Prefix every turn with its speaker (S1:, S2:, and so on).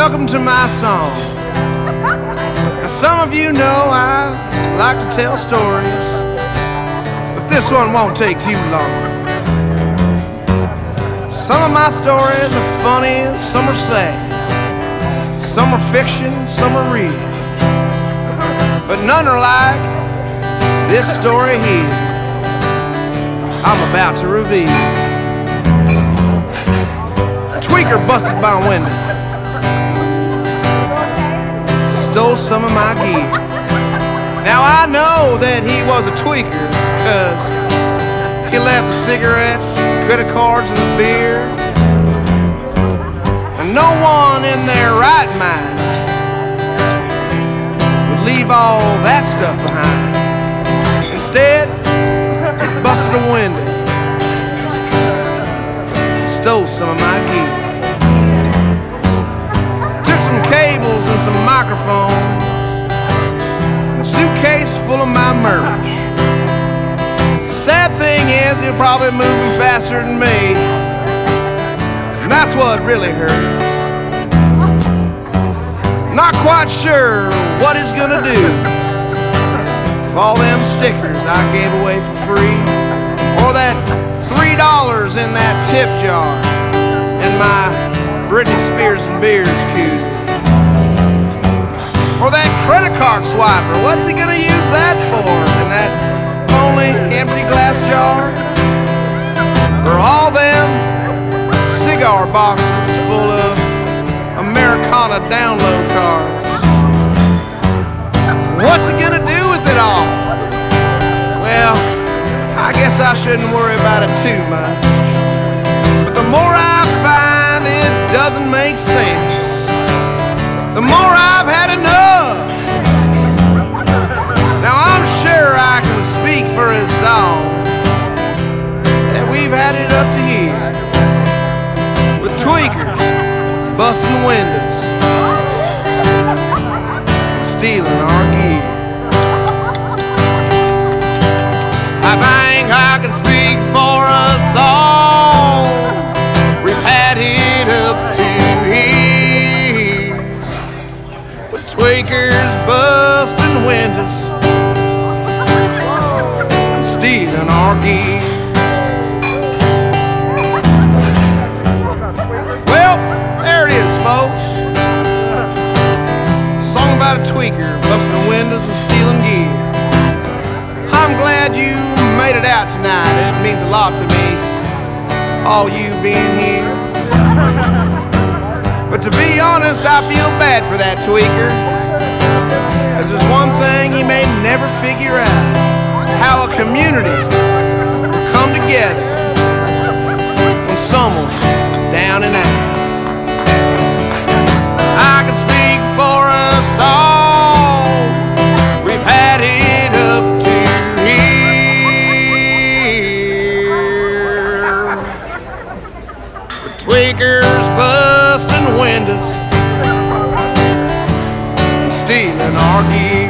S1: welcome to my song. Now, some of you know I like to tell stories, but this one won't take too long. Some of my stories are funny and some are sad. Some are fiction, some are real. But none are like this story here I'm about to reveal. A tweaker busted my window, stole some of my gear. Now I know that he was a tweaker, cause he left the cigarettes, the credit cards, and the beer. And no one in their right mind would leave all that stuff behind. Instead, busted a window, stole some of my gear. Cables and some microphones, and a suitcase full of my merch. Sad thing is, he'll probably move him faster than me. And that's what really hurts. Not quite sure what he's gonna do with all them stickers I gave away for free, or that three dollars in that tip jar and my Britney Spears and Beers koozie, card swiper. What's he gonna use that for? And that only empty glass jar, or all them cigar boxes full of Americana download cards. What's he gonna do with it all? Well, I guess I shouldn't worry about it too much. Busting windows, Tweaker busting windows and stealing gear. I'm glad you made it out tonight. It means a lot to me, all you being here. But to be honest, I feel bad for that tweaker. There's one thing he may never figure out how a community will come together when someone is down and out. Tweakers busting windows, stealing our gear.